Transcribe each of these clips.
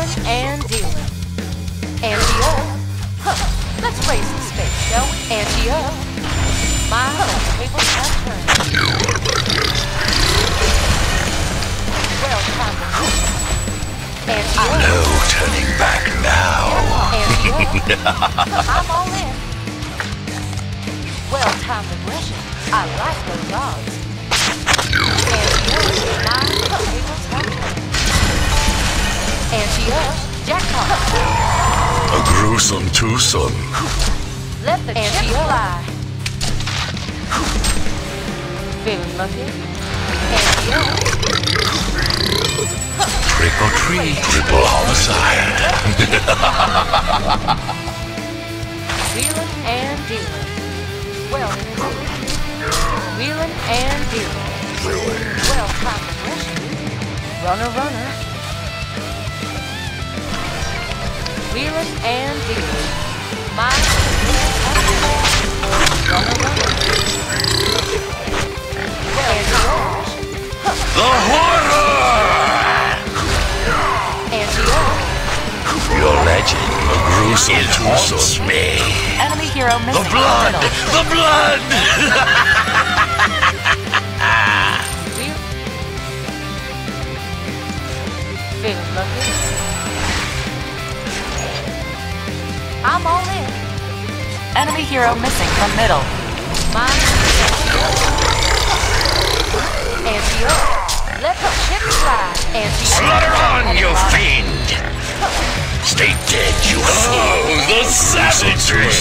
Wheeling and dealing. Ante up. Huh. Let's raise the we? Ante up. My, tables have turned. Well, push. Ante up. No turning back now. I'm all in. Well, time aggression. I like those odds. Up. My, Ante up. Jackpot. A gruesome twosome. Let the chips fly. Feeling lucky? Ante up. Trick or treat. Triple homicide. Wheeling and dealing. Well, wheeling and dealing. Well, time aggression. Runner, runner. Wheeling and dealing. My runner, runner. The horror! Your legend. A gruesome twosome. me. Enemy hero The blood! from middle. The blood! I'm all in. Enemy hero missing from middle. Mine. Ante up. Let the chips fly. Ante Slaughter on, you fiend! Stay dead, you fool! Oh, the savagery!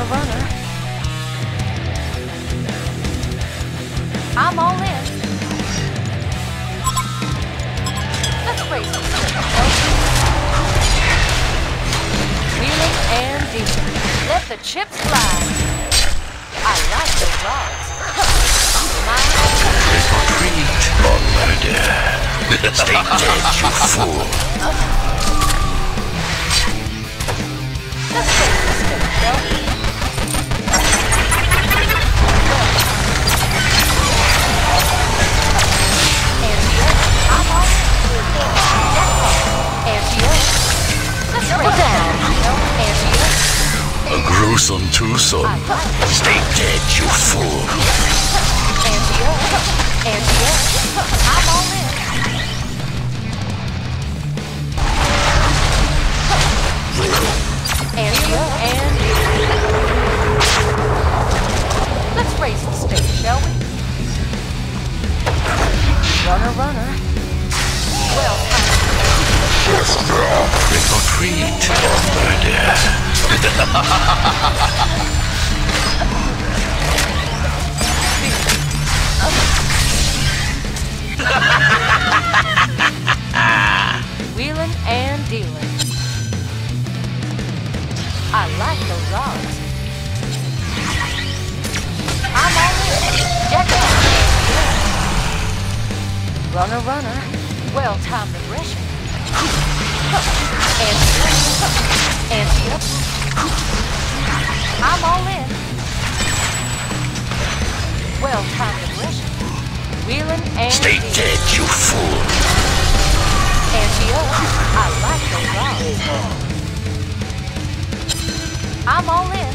Runner, runner. I'm all in. Let's race. Wheeling and dealing. Let the chips fly. I like. Trick or treat or murder. Stay dead, you fool. Let's race this gruesome twosome. Stay dead, you fool. Ante up. Ante up. I'm all in. Ante up and Let's raise the space, shall we? Runner, runner. Well, Trick or treat or murder. wheeling and dealing. I like those odds. I'm. Jackpot. Runner, runner. Well timed aggression. Ante up. I'm all in. Well timed aggression. Wheeling and Stay dead, you fool. Ante up. I like those odds. I'm all in.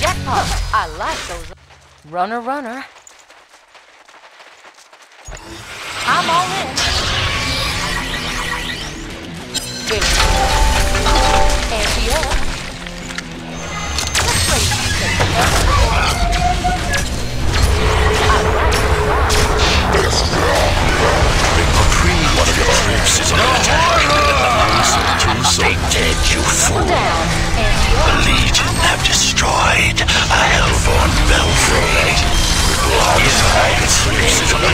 Jackpot. I like those. Runner, runner. I'm all in. Stay dead, you fool. The Legion have destroyed a Hellbourne belfry. Blood is hiding sleeps in the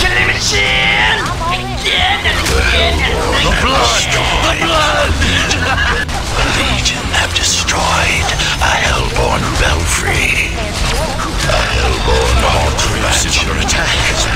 Killing machine! Again and again again. The blood! The blood! the Legion have destroyed a Hellbourne belfry. A hellborn heart haunt match your attack.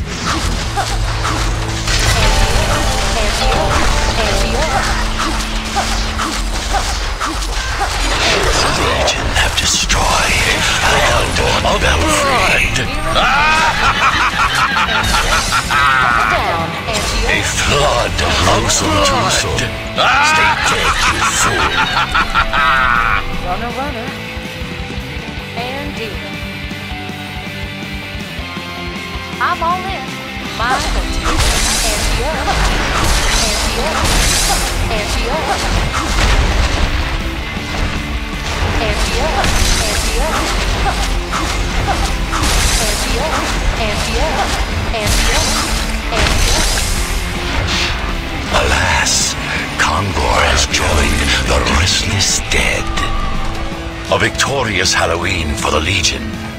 A up. flood of loathsome blood. Stay dead, you fool. Runner, runner. And dealing. I'm all in. Mine and Ante up. Ante up. Ante up. Ante up. Ante up. Ante up. Ante up. Ante up. Ante up. Alas, restless dead. A victorious Halloween for the Legion.